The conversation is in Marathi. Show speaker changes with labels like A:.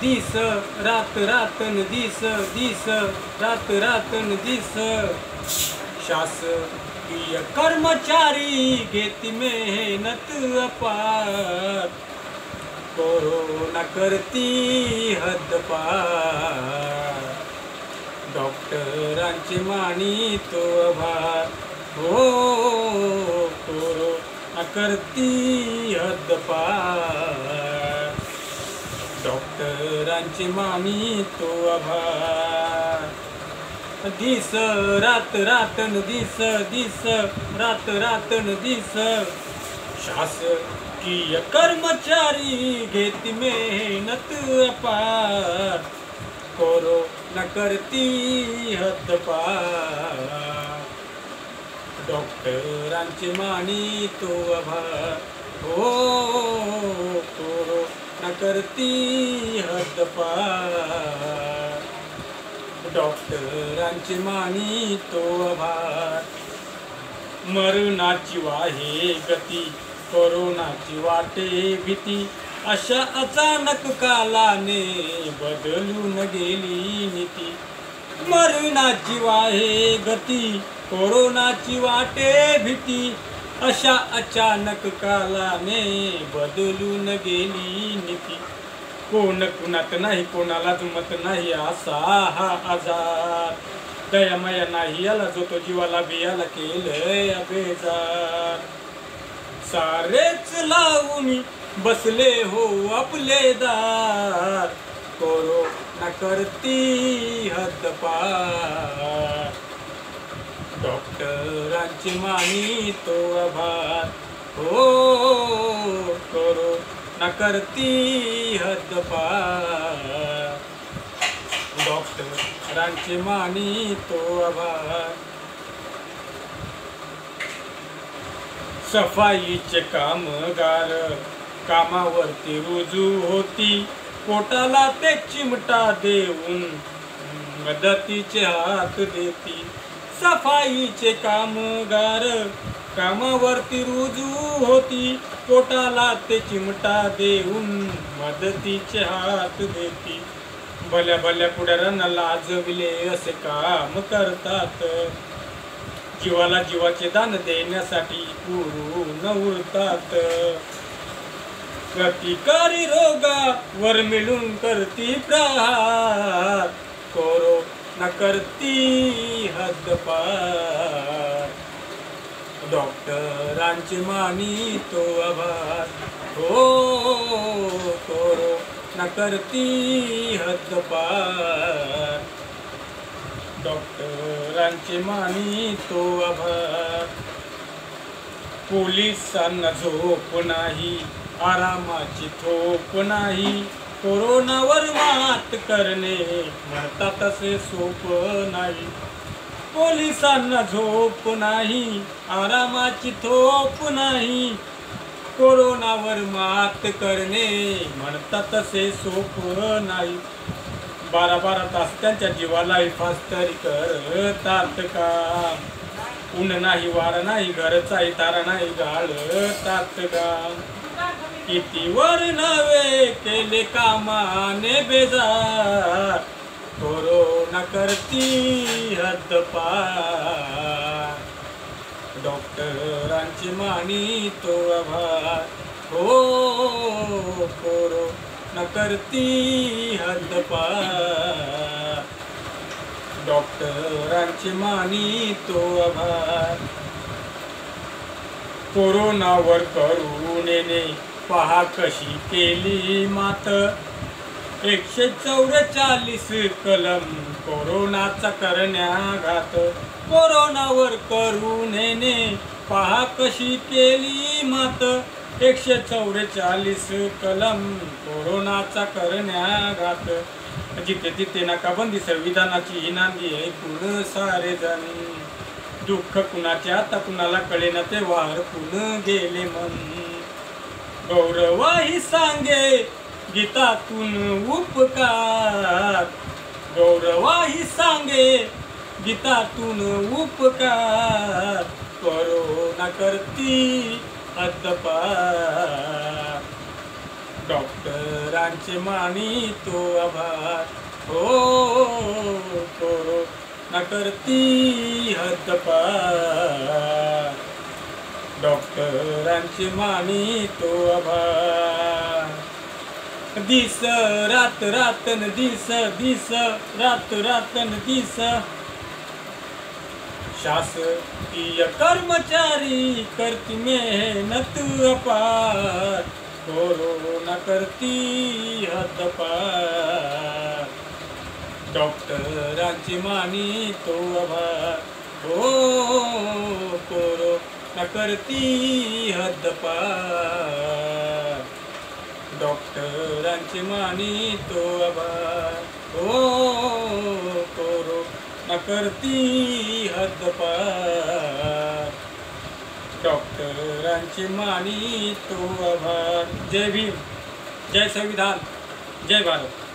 A: दिस रात रातन दिस दिस रात रातन दिस। शासकीय कर्मचारी घेती मेहनत अपार। कोरोना करती हद्दपार डॉक्टरांची मानी तो अभार। हो कोरोना करती हद्दपार डॉक्टरांची मानी तो आभार दिस रात रातन दिस दिस रात रातन दिस. शासकीय कर्मचारी घेत मेहनत अपार. न करती हतपार डॉक्टरांची मानी तो आभार हो करती हद्दपार डॉक्टरांची मानी तो आभार. मरणाची वाहे गती कोरोनाची वाटे भीती अशा अचानक कालाने बदलून गेली नीती. मरणाची वाहे गती कोरोनाची वाटे भीती अशा अचानक कालाने बदलून गेली नीती. कोण कुणात नाही कोणाला जुमत नाही असा हा आजार. दयामया नाही याला जो तो जीवाला बियाला केलंय बेजार सारेच लावून बसले हो आपले दार. कोरोना करती हद्दपार. डॉक्टरांची मानी तो आभार. हो कोरोना करती हद्दपार. डॉक्टरांची मानी तो आभार. सफाईचे कामगार कामावरती रुजू होती. पोटाला ते चिमटा देऊन मदतीचे हात देती. सफाईचे कामगार. कामावरती रुजू होती. पोटाला ते चिमटा देऊन मदतीचे हात देती. भल्या भल्या पुढाऱ्यांना लाजविले असे काम करतात. जीवाला जीवाचे दान देण्यासाठी पुरून उरतात. प्रतिकारी रोगावर मिळून करती प्रहार. कोरोना करती हो, हद्दपार डॉक्टरांची मानी तो आभार. हो कोरो कोरोना करती हद्दपार. डॉक्टरांची मानी तो आभार. पोलिसांना झोप नाही आरामाची थोप नाही. कोरोनावर मात करणे म्हणतात तसे सोप नाही. पोलिसांना झोप नाही आरामाची थोप नाही. कोरोनावर मात करणे म्हणतात तसे सोप नाही. बारा बारा तास त्यांच्या जीवाला हिफास तरी करतात का? ऊन नाही वार नाही घरचा तारा नाही गाळतात का? किती वर नवे केले कामाने बेजार. करती हद्दपार डॉक्टरांची मानी तो आभार. हो कोरोना करती हद्दपार डॉक्टरांची मानी तो आभार. कोरोनावर करुणेने पहा कशी केली मात. एकशे चौवेचाळीस कलम कोरोनाचा करण्याघात. कोरोनावर करुणेने पहा कशी केली मात. एकशे चौवेचाळीस कलम कोरोनाचा करण्याघात. जिथे तिथे नाकाबंदी संविधानाची ही नांदी आहे पूर्ण सारे जण. दुःख कुणाच्या आता कुणाला कळेना ते वार पुन गेले मन. गौरवाही सांगे गीतातून उपकार. गौरवाही सांगे गीतातून उपकार. करोना करती अद्दपार. डॉक्टरांचे मानी तो आभार. हो करो ना करती हद्दपार डॉक्टरांचे मानी तो आभार. दिस रात रातन दिस दिस रात रातन दिस। शासकीय कर्मचारी करती मेहनत अपार कोरोना करती हद्दपार डॉक्टरांची मानी तो आभार हो कोरोना करती हद्दपार डॉक्टरांची मानी तो आभार हो कोरोना करती हद्दपार डॉक्टरांची मानी तो आभार जय भीम. जय संविधान. जय भारत.